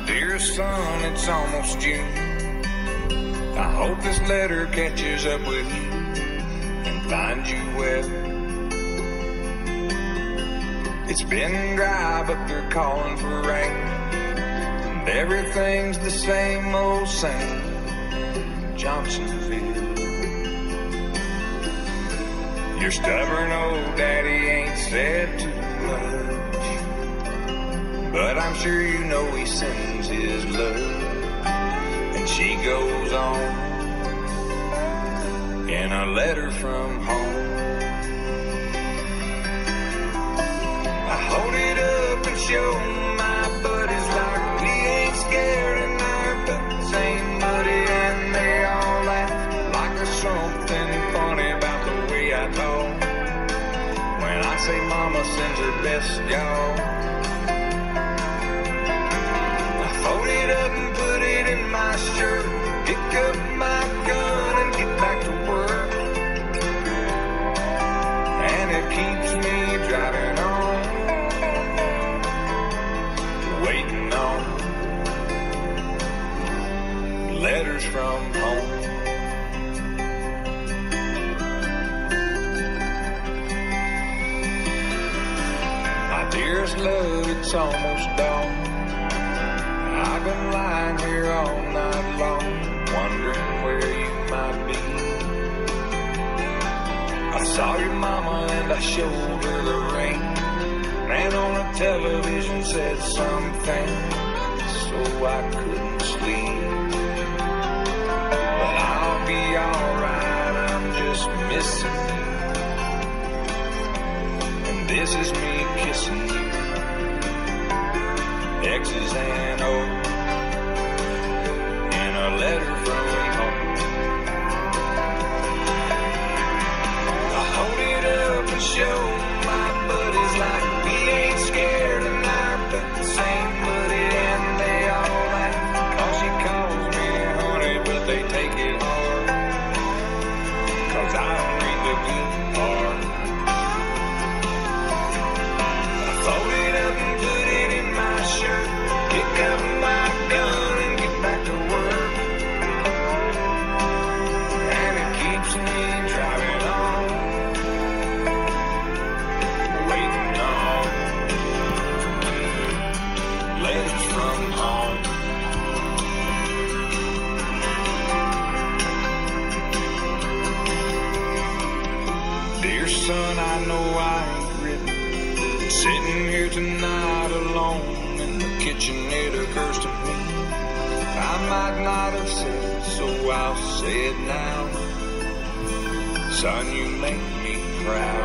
Dear son, it's almost June. I hope this letter catches up with you and finds you well. It's been dry, but they're calling for rain. And everything's the same old same. Johnsonville. Your stubborn old daddy ain't said too much. But I'm sure you know he sends his love. And she goes on in a letter from home. I hold it up and show my buddies like we ain't scared and our butts ain't muddy and they all laugh like there's something funny about the way I talk. When I say mama sends her best, y'all. Keeps me driving on, waiting on letters from home. My dearest love, it's almost dawn. I've been lying here all night long, wondering where you might be. I saw your mama and I showed her the ring. Man on the television said something, so I couldn't sleep. But I'll be alright, I'm just missing you. And this is me kissing you. X's and O's in a letter from they take it hard. Cause I read the good part. I fold it up and put it in my shirt. My gun and get back to work. And it keeps me driving on, waiting on letters from home. Son, I know I ain't written. Sitting here tonight alone in the kitchen, it occurs to me. I might not have said it, so I'll say it now. Son, you make me proud.